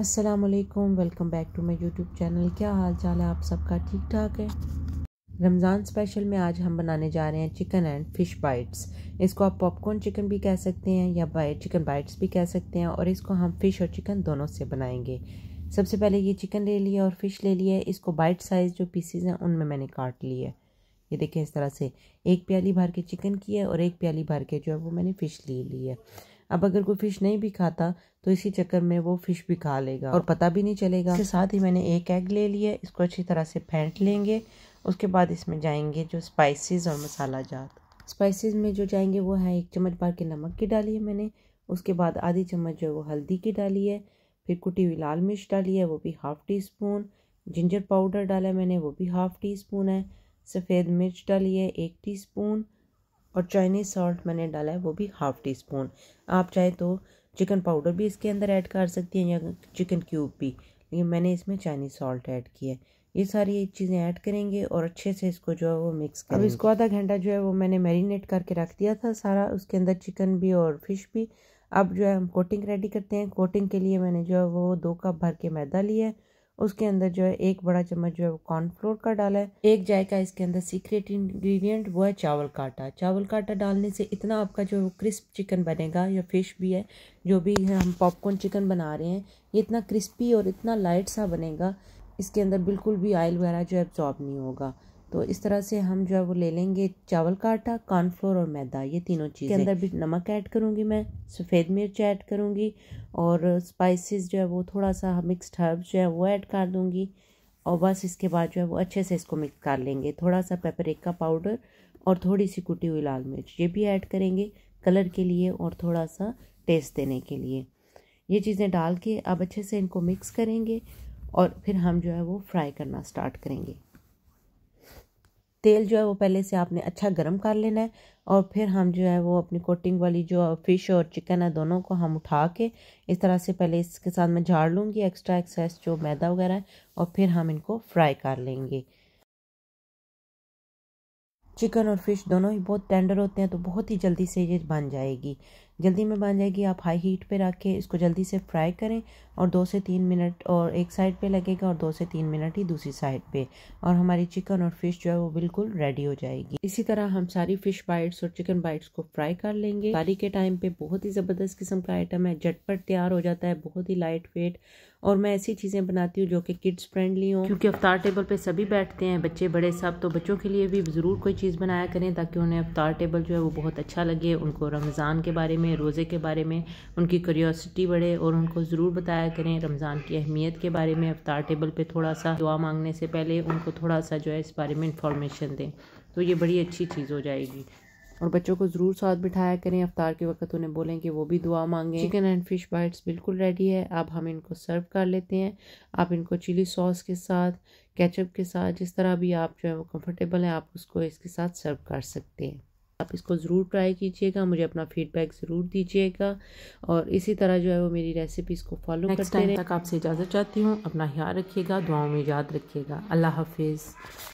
असलकुम welcome back to my YouTube channel क्या हाल चाल है? आप सबका ठीक ठाक है? रमज़ान स्पेशल में आज हम बनाने जा रहे हैं चिकन एंड फ़िश बाइट्स इसको आप पॉपकॉर्न चिकन भी कह सकते हैं या बाइट चिकन बाइट्स भी कह सकते हैं और इसको हम फ़िश और चिकन दोनों से बनाएँगे। सबसे पहले ये चिकन ले लिया और फ़िश ले लिया इसको बाइट साइज़ जो पीसीज हैं, उनमें मैंने काट लिया है। ये देखें इस तरह से एक प्याली भर के चिकन की है और एक प्याली भर के जो है, वो मैंने फ़िश ले ली है। अब अगर कोई फ़िश नहीं भी खाता तो इसी चक्कर में वो फ़िश भी खा लेगा और पता भी नहीं चलेगा। इसके साथ ही मैंने एक एग ले लिया, इसको अच्छी तरह से फेंट लेंगे, उसके बाद इसमें जाएँगे जो स्पाइसेस और मसाला जात। स्पाइसेस में जो जाएँगे वो है एक चम्मच भर के नमक की डाली है मैंने, उसके बाद आधी चम्मच जो वो हल्दी की डाली है, फिर कुटी हुई लाल मिर्च डाली है, वो भी half teaspoon ginger powder डाला है मैंने, वो भी हाफ़ टी स्पून है, सफ़ेद मिर्च डाली है एक टी स्पून और चाइनीज़ सॉल्ट मैंने डाला है वो भी हाफ़ टी स्पून आप चाहे तो चिकन पाउडर भी इसके अंदर ऐड कर सकती हैं या चिकन क्यूब भी लेकिन मैंने इसमें चाइनीज़ सॉल्ट ऐड किया है। ये सारी चीज़ें ऐड करेंगे और अच्छे से इसको जो है वो मिक्स करेंगे। अब इसको आधा घंटा जो है वो मैंने मैरिनेट करके रख दिया था सारा उसके अंदर चिकन भी और फ़िश भी। अब जो है हम कोटिंग रेडी करते हैं। कोटिंग के लिए मैंने जो है वो दो कप भर के मैदा लिया है। उसके अंदर जो है एक बड़ा चम्मच जो है वो कॉर्नफ्लोर का डाला है। एक जायका इसके अंदर सीक्रेट इंग्रेडिएंट वो है चावल का आटा चावल का आटा डालने से इतना आपका जो क्रिस्प चिकन बनेगा या फ़िश भी है, जो भी है, हम पॉपकॉर्न चिकन बना रहे हैं, ये इतना क्रिस्पी और इतना लाइट सा बनेगा, इसके अंदर बिल्कुल भी ऑयल वगैरह जो है एब्जॉर्ब नहीं होगा। तो इस तरह से हम जो है वो ले लेंगे चावल का आटा कॉर्नफ्लोर और मैदा। ये तीनों चीज़। के अंदर भी नमक ऐड करूँगी मैं सफ़ेद मिर्च ऐड करूँगी और स्पाइसेस जो है वो थोड़ा सा मिक्सड हर्ब्स जो है वो ऐड कर दूँगी और बस इसके बाद जो है वो अच्छे से इसको मिक्स कर लेंगे। थोड़ा सा पेपरिका पाउडर और थोड़ी सी कुटी हुई लाल मिर्च ये भी ऐड करेंगे कलर के लिए और थोड़ा सा टेस्ट देने के लिए। ये चीज़ें डाल के अब अच्छे से इनको मिक्स करेंगे और फिर हम जो है वो फ्राई करना स्टार्ट करेंगे। तेल जो है वो पहले से आपने अच्छा गर्म कर लेना है और फिर हम जो है वो अपनी कोटिंग वाली जो फ़िश और चिकन है दोनों को हम उठा के इस तरह से पहले इसके साथ मैं झाड़ लूँगी एक्स्ट्रा एक्सेस जो मैदा वगैरह है और फिर हम इनको फ्राई कर लेंगे। चिकन और फ़िश दोनों ही बहुत टेंडर होते हैं तो बहुत ही जल्दी से ये बन जाएगी। जल्दी में बन जाएगी। आप हाई हीट पे रख के इसको जल्दी से फ्राई करें और दो से तीन मिनट और एक साइड पे लगेगा और दो से तीन मिनट ही दूसरी साइड पे। और हमारी चिकन और फ़िश जो है वो बिल्कुल रेडी हो जाएगी। इसी तरह हम सारी फ़िश बाइट्स और चिकन बाइट्स को फ्राई कर लेंगे। बारी के टाइम पे बहुत ही ज़बरदस्त किस्म का आइटम है, झटपट तैयार हो जाता है, बहुत ही लाइट वेट और मैं ऐसी चीज़ें बनाती हूँ जो कि किड्स फ्रेंडली हों। क्योंकि अवतार टेबल पे सभी बैठते हैं, बच्चे बड़े सब तो बच्चों के लिए भी ज़रूर कोई चीज़ बनाया करें ताकि उन्हें अवतार टेबल जो है वो बहुत अच्छा लगे, उनको रमज़ान के बारे में, रोज़े के बारे में, उनकी क्यूरियोसिटी बढ़े और उनको ज़रूर बताया करें रमज़ान की अहमियत के बारे में। अवतार टेबल पर थोड़ा सा दुआ मांगने से पहले उनको थोड़ा सा जो है इस बारे में इंफॉर्मेशन दें तो ये बड़ी अच्छी चीज़ हो जाएगी। और बच्चों को ज़रूर साथ बिठाया करें। अफ्तार के वक्त उन्हें बोलें कि वो भी दुआ मांगें। चिकन एंड फ़िश बाइट्स बिल्कुल रेडी है। अब हम इनको सर्व कर लेते हैं। आप इनको चिली सॉस के साथ केचप के साथ जिस तरह भी आप जो है वो कंफर्टेबल हैं आप उसको इसके साथ सर्व कर सकते हैं। आप इसको ज़रूर ट्राई कीजिएगा। मुझे अपना फीडबैक ज़रूर दीजिएगा। और इसी तरह जो है वो मेरी रेसिपीज़ को फॉलो करते रहें। तक आपसे इजाज़त चाहती हूँ। अपना ख्याल रखिएगा दुआओं में याद रखिएगा। अल्लाह हाफिज़।